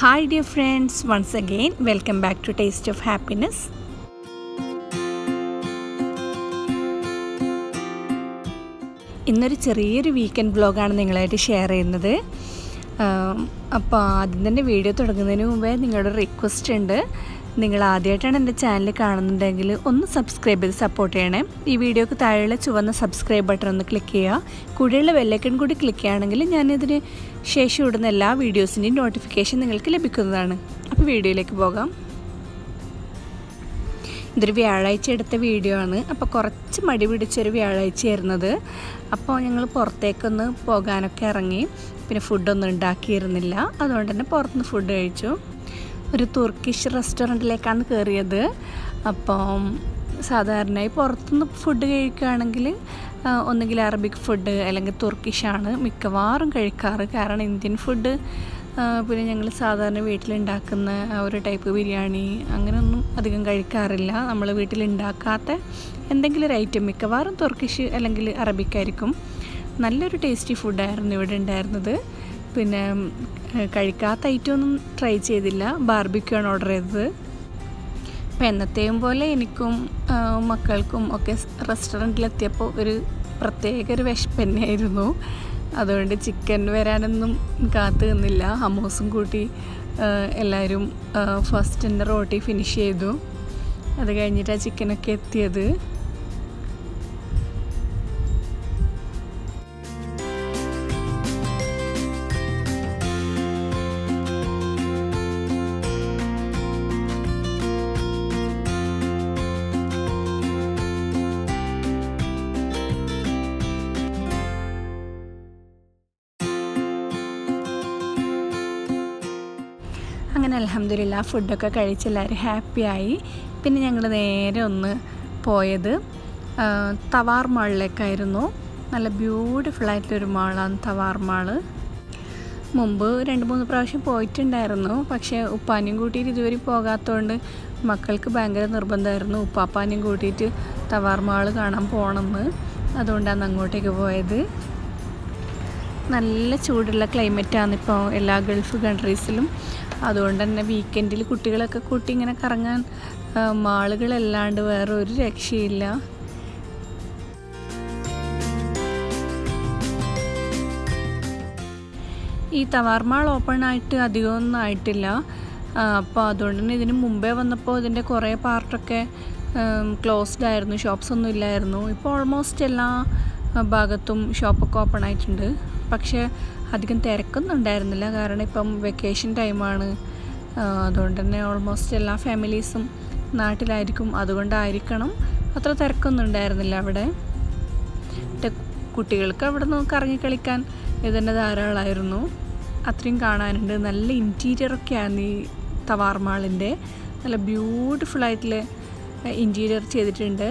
Hi dear friends once again welcome back to taste of happiness ഇന്നൊരു ചെറിയൊരു weekend വ്ലോഗാണ് നിങ്ങളായിട്ട് share ചെയ്യുന്നത്. അപ്പോൾ ആദ്യം തന്നെ വീഡിയോ തുടങ്ങുന്നതിന് മുമ്പേ നിങ്ങളുടെ റിക്വസ്റ്റ് ഉണ്ട്. നിങ്ങൾ ആദ്യമായിട്ടാണ് എന്റെ ചാനൽ കാണുന്നുണ്ടെങ്കിൽ ഒന്ന് സബ്സ്ക്രൈബ് ചെയ്ത് സപ്പോർട്ട് ചെയ്യണേ. ഈ വീഡിയോക്ക് താഴെയുള്ള ചുവന്ന സബ്സ്ക്രൈബ് ബട്ടൺ ഒന്ന് ക്ലിക്ക് ചെയ്യുക. കൂടെയുള്ള ബെല്ലൈക്കൺ കൂടി ക്ലിക്ക് ചെയ്യുകയാണെങ്കിൽ ഞാനിതിന് ശേഷം ഇടുന്ന എല്ലാ വീഡിയോസിന്റെയും നോട്ടിഫിക്കേഷൻ നിങ്ങൾക്ക് ലഭിക്കുന്നതാണ്. അപ്പോൾ വീഡിയോയിലേക്ക് പോകാം. ഇതൊരു വ്യാഴാഴ്ച എടുത്ത വീഡിയോ ആണ്. അപ്പോൾ കുറച്ച് മടി പിടിച്ചൊരു വ്യാഴാഴ്ചയായിരുന്നത് അപ്പോൾ ഞങ്ങൾ പുറത്തേക്കൊന്ന് പോകാനൊക്കെ ഇറങ്ങി. പിന്നെ ഫുഡൊന്നും ഉണ്ടാക്കിയിരുന്നില്ല. അതുകൊണ്ട് തന്നെ പുറത്തുനിന്ന് ഫുഡ് കഴിച്ചു. ഒരു തുർക്കിഷ് റെസ്റ്റോറന്റിലേക്കാണ് കയറിയത് അപ്പം സാധാരണയായി പുറത്തുനിന്ന് ഫുഡ് കഴിക്കുകയാണെങ്കിൽ ഒന്നുകിൽ അറബിക് ഫുഡ് അല്ലെങ്കിൽ തുർക്കിഷാണ് മിക്കവാറും കഴിക്കാറ്. കാരണം ഇന്ത്യൻ ഫുഡ് പിന്നെ ഞങ്ങൾ സാധാരണ വീട്ടിലുണ്ടാക്കുന്ന ഒരു ടൈപ്പ് ബിരിയാണി അങ്ങനെയൊന്നും അധികം കഴിക്കാറില്ല. നമ്മൾ വീട്ടിലുണ്ടാക്കാത്ത എന്തെങ്കിലും ഒരു ഐറ്റം മിക്കവാറും തുർക്കിഷ് അല്ലെങ്കിൽ അറബിക്കായിരിക്കും നല്ലൊരു ടേസ്റ്റി ഫുഡായിരുന്നു ഇവിടെ ഉണ്ടായിരുന്നത്. പിന്നെ കഴിക്കാത്ത ഐറ്റം ഒന്നും ട്രൈ ചെയ്തില്ല. ബാർബിക്യൂ ആണ് ഓർഡർ ചെയ്തത്. അപ്പോൾ എന്നത്തെയും പോലെ എനിക്കും മക്കൾക്കും ഒക്കെ റെസ്റ്റോറന്റിലെത്തിയപ്പോൾ ഒരു പ്രത്യേക ഒരു വിശപ്പ് തന്നെയായിരുന്നു. അതുകൊണ്ട് ചിക്കൻ വരാനൊന്നും കാത്തു നിന്നില്ല. ഹമോസും കൂട്ടി എല്ലാവരും ഫസ്റ്റ് തന്നെ റോട്ടി ഫിനിഷ് ചെയ്തു. അത് കഴിഞ്ഞിട്ടാണ് ചിക്കനൊക്കെ എത്തിയത്. അങ്ങനെ അലഹമ്മദില്ല ഫുഡൊക്കെ കഴിച്ച് എല്ലാവരും ഹാപ്പിയായി. പിന്നെ ഞങ്ങൾ നേരെ ഒന്ന് പോയത് തവാർ മാളിലേക്കായിരുന്നു. നല്ല ബ്യൂട്ടിഫുൾ ആയിട്ടുള്ളൊരു മാളാണ് തവാർ മാൾ. മുമ്പ് രണ്ട് മൂന്ന് പ്രാവശ്യം പോയിട്ടുണ്ടായിരുന്നു പക്ഷേ ഉപ്പാനും കൂട്ടിയിട്ട് ഇതുവരെ പോകാത്തതുകൊണ്ട് മക്കൾക്ക് ഭയങ്കര നിർബന്ധമായിരുന്നു. ഉപ്പാപ്പാനും കൂട്ടിയിട്ട് തവാർ മാൾ കാണാൻ പോകണമെന്ന് അതുകൊണ്ടാണ് അങ്ങോട്ടേക്ക് പോയത്. നല്ല ചൂടുള്ള ക്ലൈമറ്റാണ് ഇപ്പോൾ എല്ലാ ഗൾഫ് കൺട്രീസിലും അതുകൊണ്ട് തന്നെ വീക്കെൻഡിൽ കുട്ടികളൊക്കെ കൂട്ടി ഇങ്ങനെ കറങ്ങാൻ മാളുകളല്ലാണ്ട് വേറെ ഒരു രക്ഷയില്ല. ഈ തവാർമാൾ ഓപ്പൺ ആയിട്ട് അധികമൊന്നും ആയിട്ടില്ല. അപ്പോൾ അതുകൊണ്ട് തന്നെ ഇതിന് മുമ്പേ വന്നപ്പോൾ ഇതിന്റെ കുറേ പാർട്ടൊക്കെ ക്ലോസ്ഡ് ആയിരുന്നു ഷോപ്സ് ഒന്നും ഇല്ലായിരുന്നു. ഇപ്പോൾ ഓൾമോസ്റ്റ് എല്ലാ ഭാഗത്തും ഷോപ്പൊക്കെ ഓപ്പൺ ആയിട്ടുണ്ട്. പക്ഷേ അധികം തിരക്കൊന്നും ഉണ്ടായിരുന്നില്ല കാരണം ഇപ്പം വെക്കേഷൻ ടൈമാണ് അതുകൊണ്ട് തന്നെ ഓൾമോസ്റ്റ് എല്ലാ ഫാമിലീസും നാട്ടിലായിരിക്കും. അതുകൊണ്ടായിരിക്കണം അത്ര തിരക്കൊന്നും ഉണ്ടായിരുന്നില്ല അവിടെ കുട്ടികൾക്ക് അവിടെ നിന്ന് കറങ്ങി കളിക്കാൻ ഇതന്നെ ധാരാളമായിരുന്നു അത്രയും കാണാനുണ്ട്. നല്ല ഇന്റീരിയറൊക്കെയാണ് ഈ തവാർമാളിന്റെ നല്ല ബ്യൂട്ടിഫുൾ ആയിട്ടുള്ള ഇന്റീരിയർ ചെയ്തിട്ടുണ്ട്.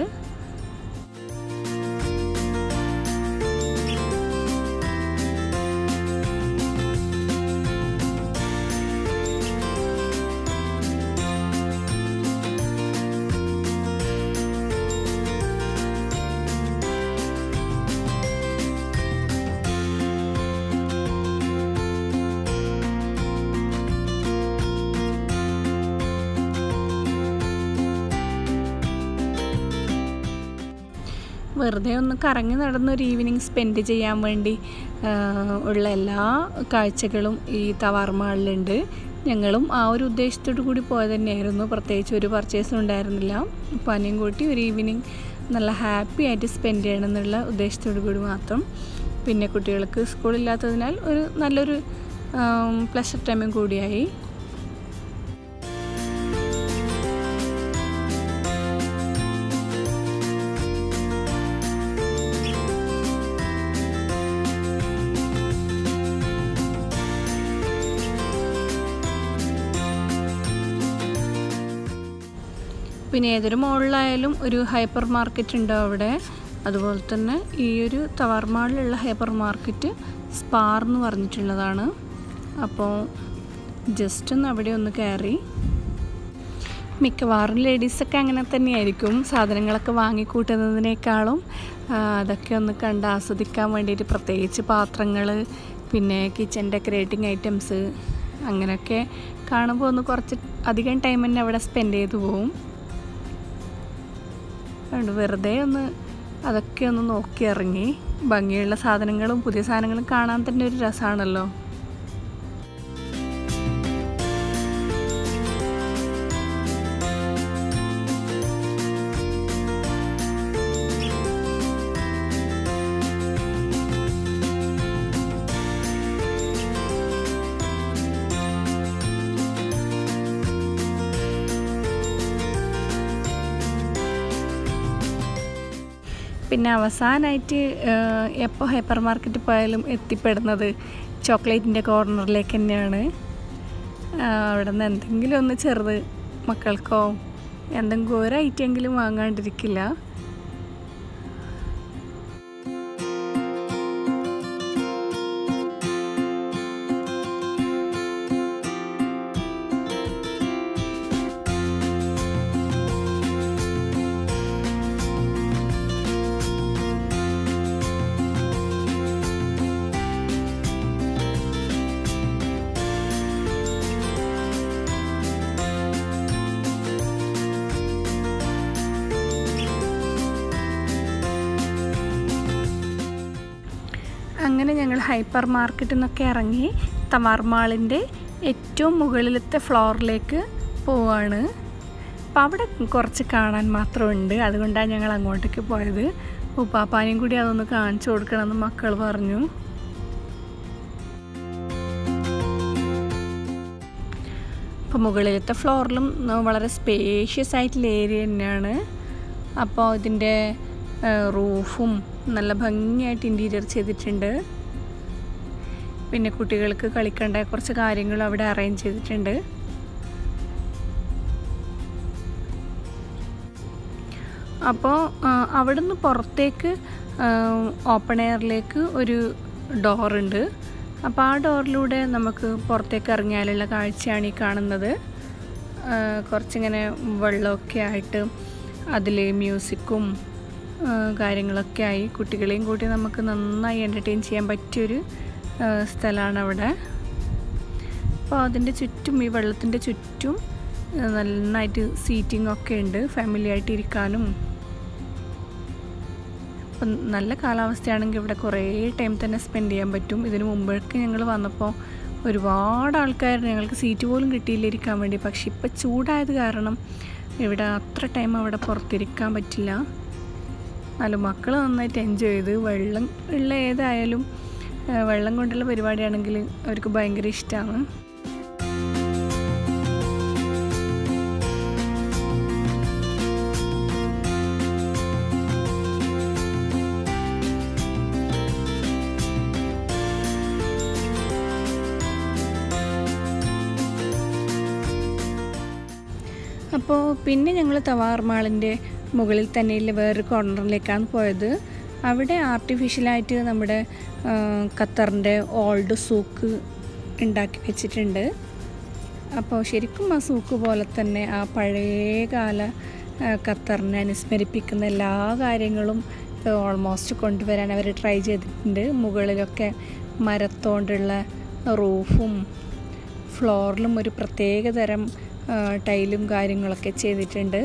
വെറുതെ ഒന്ന് കറങ്ങി നടന്ന് ഒരു ഈവനിങ് സ്പെൻഡ് ചെയ്യാൻ വേണ്ടി ഉള്ള എല്ലാ കാഴ്ചകളും ഈ തവാർമാളിലുണ്ട് ഞങ്ങളും ആ ഒരു ഉദ്ദേശത്തോടു കൂടി പോയത് തന്നെയായിരുന്നു. പ്രത്യേകിച്ച് ഒരു പർച്ചേസും ഉണ്ടായിരുന്നില്ല. പനിയും കൂട്ടി ഒരു ഈവനിങ് നല്ല ഹാപ്പി ആയിട്ട് സ്പെൻഡ് ചെയ്യണം എന്നുള്ള ഉദ്ദേശത്തോടു കൂടി മാത്രം. പിന്നെ കുട്ടികൾക്ക് സ്കൂളില്ലാത്തതിനാൽ ഒരു നല്ലൊരു പ്ലഷർ ടൈമും കൂടിയായി. പിന്നെ ഏതൊരു മോളിലായാലും ഒരു ഹൈപ്പർ മാർക്കറ്റ് ഉണ്ട് അവിടെ. അതുപോലെ തന്നെ ഈ ഒരു തവാർമാളിലുള്ള ഹൈപ്പർ മാർക്കറ്റ് സ്പാർ എന്ന് പറഞ്ഞിട്ടുള്ളതാണ്. അപ്പോൾ ജസ്റ്റ് ഒന്ന് അവിടെ ഒന്ന് കയറി മിക്കവാറും ലേഡീസൊക്കെ അങ്ങനെ തന്നെയായിരിക്കും. സാധനങ്ങളൊക്കെ വാങ്ങിക്കൂട്ടുന്നതിനേക്കാളും അതൊക്കെ ഒന്ന് കണ്ട് ആസ്വദിക്കാൻ വേണ്ടിയിട്ട് പ്രത്യേകിച്ച് പാത്രങ്ങൾ പിന്നെ കിച്ചൺ ഡെക്കറേറ്റിംഗ് ഐറ്റംസ് അങ്ങനെയൊക്കെ കാണുമ്പോൾ ഒന്ന് കുറച്ച് അധികം ടൈം തന്നെ അവിടെ സ്പെൻഡ് ചെയ്തു പോവും. അതുകൊണ്ട് വെറുതെ ഒന്ന് അതൊക്കെ ഒന്ന് നോക്കി ഇറങ്ങി ഭംഗിയുള്ള സാധനങ്ങളും പുതിയ സാധനങ്ങളും കാണാൻ തന്നെ ഒരു രസമാണല്ലോ പിന്നെ അവസാനമായിട്ട് എപ്പോൾ ഹൈപ്പർ മാർക്കറ്റിൽ പോയാലും എത്തിപ്പെടുന്നത് ചോക്ലേറ്റിന്റെ കോർണറിലേക്ക് തന്നെയാണ്. അവിടെ നിന്ന് എന്തെങ്കിലും ഒന്ന് ചെറുത് മക്കൾക്കോ എന്തെങ്കിലും ഒരു ഐറ്റമെങ്കിലും വാങ്ങാണ്ടിരിക്കില്ല. അങ്ങനെ ഞങ്ങൾ ഹൈപ്പർ മാർക്കറ്റിൽ നിന്നൊക്കെ ഇറങ്ങി തമാർ മാളിന്റെ ഏറ്റവും മുകളിലത്തെ ഫ്ലോറിലേക്ക് പോവാണ്. അപ്പോൾ അവിടെ കുറച്ച് കാണാൻ മാത്രമുണ്ട്. അതുകൊണ്ടാണ് ഞങ്ങൾ അങ്ങോട്ടേക്ക് പോയത്. ഉപ്പാപ്പാനെയും കൂടി അതൊന്ന് കാണിച്ചു കൊടുക്കണമെന്ന് മക്കൾ പറഞ്ഞു. അപ്പോൾ മുകളിലത്തെ ഫ്ലോറിലും വളരെ സ്പേഷ്യസ് ആയിട്ടുള്ള ഏരിയ തന്നെയാണ്. അപ്പോൾ ഇതിന്റെ റൂഫും നല്ല ഭംഗിയായിട്ട് ഇന്റീരിയർ ചെയ്തിട്ടുണ്ട്. പിന്നെ കുട്ടികൾക്ക് കളിക്കേണ്ട കുറച്ച് കാര്യങ്ങളും അവിടെ അറേഞ്ച് ചെയ്തിട്ടുണ്ട്. അപ്പോൾ അവിടുന്ന് പുറത്തേക്ക് ഓപ്പൺ എയറിലേക്ക് ഒരു ഡോറുണ്ട് അപ്പോൾ ആ ഡോറിലൂടെ നമുക്ക് പുറത്തേക്ക് ഇറങ്ങിയാലുള്ള കാഴ്ചയാണ് ഈ കാണുന്നത്. കുറച്ചിങ്ങനെ വെള്ളമൊക്കെ ആയിട്ട് അതിൽ മ്യൂസിക്കും കാര്യങ്ങളൊക്കെ ആയി. കുട്ടികളെയും കൂട്ടി നമുക്ക് നന്നായി എന്റർടൈൻ ചെയ്യാൻ പറ്റിയൊരു സ്ഥലമാണ് അവിടെ അപ്പോൾ അതിന്റെ ചുറ്റും ഈ വെള്ളത്തിന്റെ ചുറ്റും നന്നായിട്ട് സീറ്റിംഗ് ഒക്കെ ഉണ്ട്. ഫാമിലി ആയിട്ട് ഇരിക്കാനും. അപ്പം നല്ല കാലാവസ്ഥയാണെങ്കിൽ ഇവിടെ കുറേ ടൈം തന്നെ സ്പെൻഡ് ചെയ്യാൻ പറ്റും. ഇതിന് മുമ്പേക്ക് ഞങ്ങൾ വന്നപ്പോൾ ഒരുപാട് ആൾക്കാർ ഞങ്ങൾക്ക് സീറ്റ് പോലും കിട്ടിയില്ല ഇരിക്കാൻ വേണ്ടി. പക്ഷെ ഇപ്പം ചൂടായത് കാരണം ഇവിടെ അത്ര ടൈം അവിടെ പുറത്തിരിക്കാൻ പറ്റില്ല. എന്നാലും മക്കൾ നന്നായിട്ട് എൻജോയ് ചെയ്ത് വെള്ളം ഉള്ള ഏതായാലും വെള്ളം കൊണ്ടുള്ള പരിപാടിയാണെങ്കിൽ അവർക്ക് ഭയങ്കര ഇഷ്ടമാണ് അപ്പോൾ പിന്നെ ഞങ്ങൾ തവാർ മാളിന്റെ മുകളിൽ തന്നെയുള്ള വേറൊരു കോർണറിലേക്കാണ് പോയത്. അവിടെ ആർട്ടിഫിഷ്യലായിട്ട് നമ്മുടെ ഖത്തറിന്റെ ഓൾഡ് സൂക്ക് ഉണ്ടാക്കി വെച്ചിട്ടുണ്ട്. അപ്പോൾ ശരിക്കും ആ സൂക്ക് പോലെ തന്നെ ആ പഴയകാല ഖത്തറിനെ അനുസ്മരിപ്പിക്കുന്ന എല്ലാ കാര്യങ്ങളും ഓൾമോസ്റ്റ് കൊണ്ടുവരാൻ അവർ ട്രൈ ചെയ്തിട്ടുണ്ട്. മുകളിലൊക്കെ മരത്തോണ്ടുള്ള റൂഫും ഫ്ലോറിലും ഒരു പ്രത്യേകതരം ടൈലും കാര്യങ്ങളൊക്കെ ചെയ്തിട്ടുണ്ട്.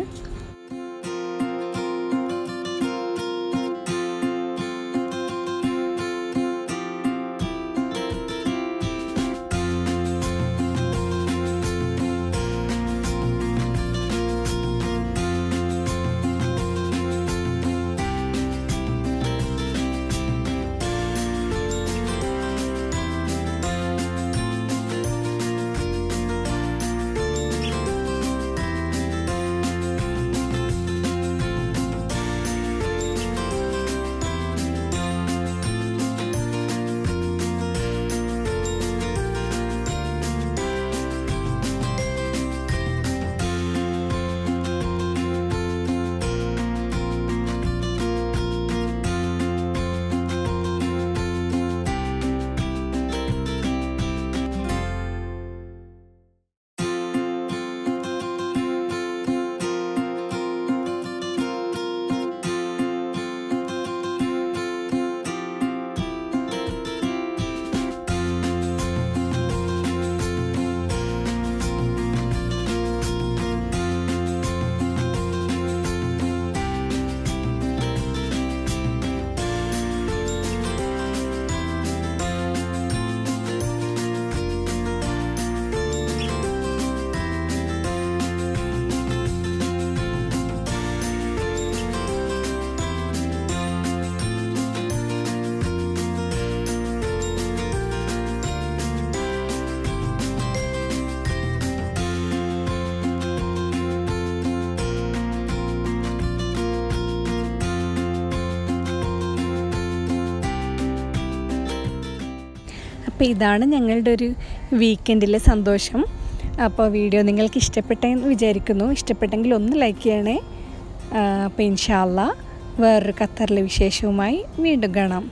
അപ്പോൾ ഇതാണ് ഞങ്ങളുടെ ഒരു വീക്കെൻഡിലെ സന്തോഷം. അപ്പോൾ വീഡിയോ നിങ്ങൾക്ക് ഇഷ്ടപ്പെട്ടെന്ന് വിചാരിക്കുന്നു. ഇഷ്ടപ്പെട്ടെങ്കിൽ ഒന്ന് ലൈക്ക് ചെയ്യണേ. അപ്പോൾ ഇൻഷാല്ല വേറൊരു ഖത്തറിലെ വിശേഷവുമായി വീണ്ടും കാണാം.